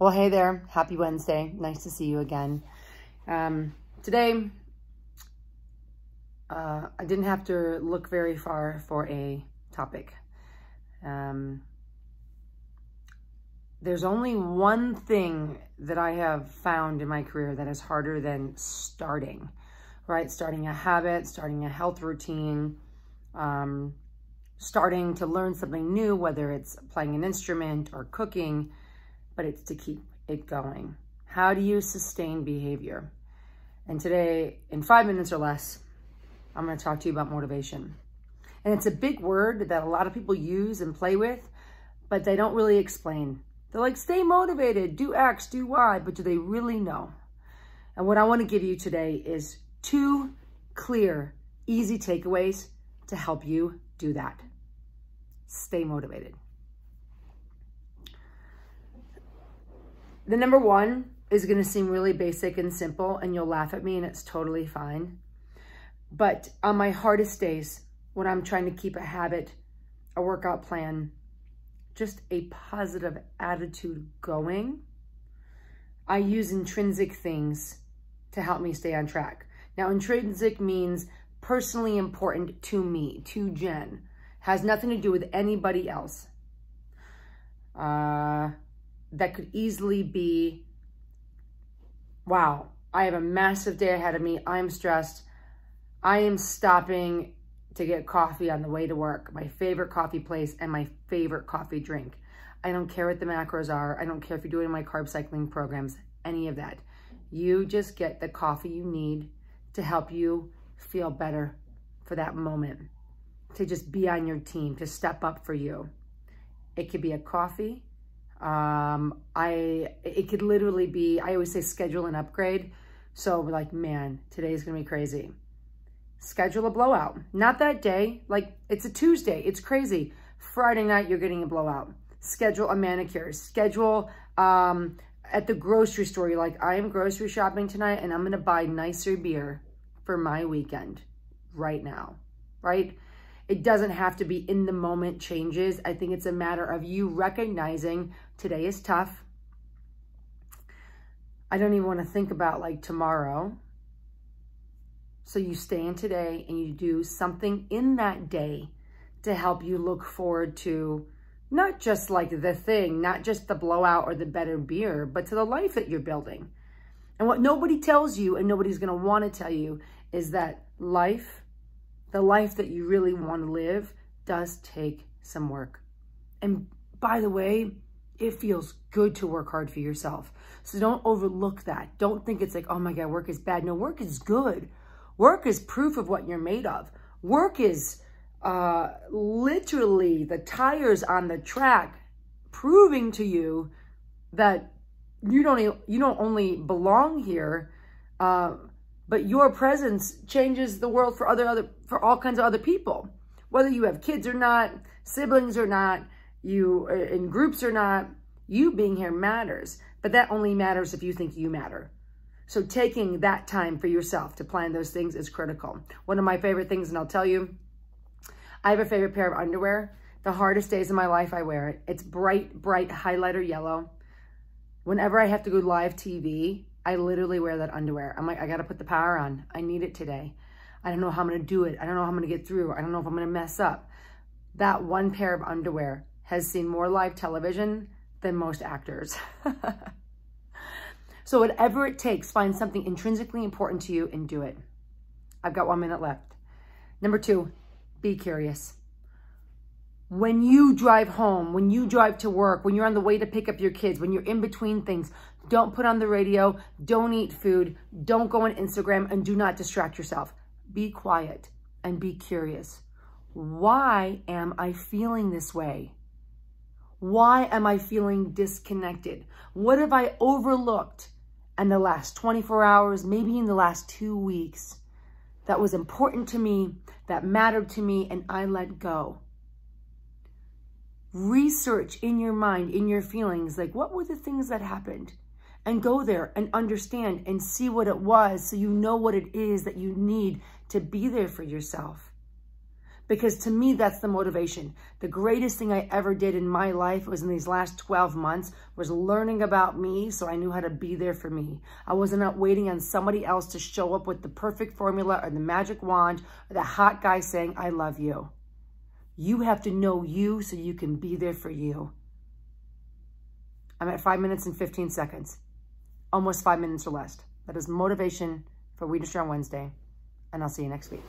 Well, hey there. Happy Wednesday. Nice to see you again. Um, today, uh, I didn't have to look very far for a topic. Um, there's only one thing that I have found in my career that is harder than starting, right? Starting a habit, starting a health routine, um, starting to learn something new, whether it's playing an instrument or cooking, but it's to keep it going. How do you sustain behavior? And today, in five minutes or less, I'm going to talk to you about motivation. And it's a big word that a lot of people use and play with, but they don't really explain. They're like, stay motivated, do X, do Y, but do they really know? And what I want to give you today is two clear, easy takeaways to help you do that. Stay motivated. The number one is going to seem really basic and simple and you'll laugh at me and it's totally fine. But on my hardest days, when I'm trying to keep a habit, a workout plan, just a positive attitude going, I use intrinsic things to help me stay on track. Now, intrinsic means personally important to me, to Jen. Has nothing to do with anybody else. Uh, that could easily be, wow, I have a massive day ahead of me. I'm stressed. I am stopping to get coffee on the way to work, my favorite coffee place and my favorite coffee drink. I don't care what the macros are. I don't care if you're doing my carb cycling programs, any of that. You just get the coffee you need to help you feel better for that moment, to just be on your team, to step up for you. It could be a coffee, um, I, it could literally be, I always say schedule an upgrade. So we're like, man, today's gonna be crazy. Schedule a blowout. Not that day, like it's a Tuesday, it's crazy. Friday night, you're getting a blowout. Schedule a manicure. Schedule um, at the grocery store. You're like, I am grocery shopping tonight and I'm gonna buy nicer beer for my weekend right now, right? It doesn't have to be in the moment changes. I think it's a matter of you recognizing today is tough. I don't even want to think about like tomorrow. So you stay in today and you do something in that day to help you look forward to not just like the thing, not just the blowout or the better beer, but to the life that you're building. And what nobody tells you and nobody's going to want to tell you is that life the life that you really want to live does take some work. And by the way, it feels good to work hard for yourself. So don't overlook that. Don't think it's like, oh my God, work is bad. No, work is good. Work is proof of what you're made of. Work is uh, literally the tires on the track proving to you that you don't you don't only belong here, uh, but your presence changes the world for other other for all kinds of other people whether you have kids or not siblings or not you uh, in groups or not you being here matters but that only matters if you think you matter so taking that time for yourself to plan those things is critical one of my favorite things and i'll tell you i have a favorite pair of underwear the hardest days of my life i wear it it's bright bright highlighter yellow whenever i have to go live tv I literally wear that underwear. I'm like, I got to put the power on. I need it today. I don't know how I'm going to do it. I don't know how I'm going to get through. I don't know if I'm going to mess up. That one pair of underwear has seen more live television than most actors. so whatever it takes, find something intrinsically important to you and do it. I've got one minute left. Number two, be curious. When you drive home, when you drive to work, when you're on the way to pick up your kids, when you're in between things, don't put on the radio. Don't eat food. Don't go on Instagram and do not distract yourself. Be quiet and be curious. Why am I feeling this way? Why am I feeling disconnected? What have I overlooked in the last 24 hours, maybe in the last two weeks that was important to me, that mattered to me, and I let go? Research in your mind, in your feelings, like what were the things that happened? and go there and understand and see what it was so you know what it is that you need to be there for yourself. Because to me, that's the motivation. The greatest thing I ever did in my life was in these last 12 months was learning about me so I knew how to be there for me. I wasn't waiting on somebody else to show up with the perfect formula or the magic wand or the hot guy saying, I love you. You have to know you so you can be there for you. I'm at five minutes and 15 seconds. Almost five minutes or less. That is motivation for WiderSTRONG Wednesday. And I'll see you next week.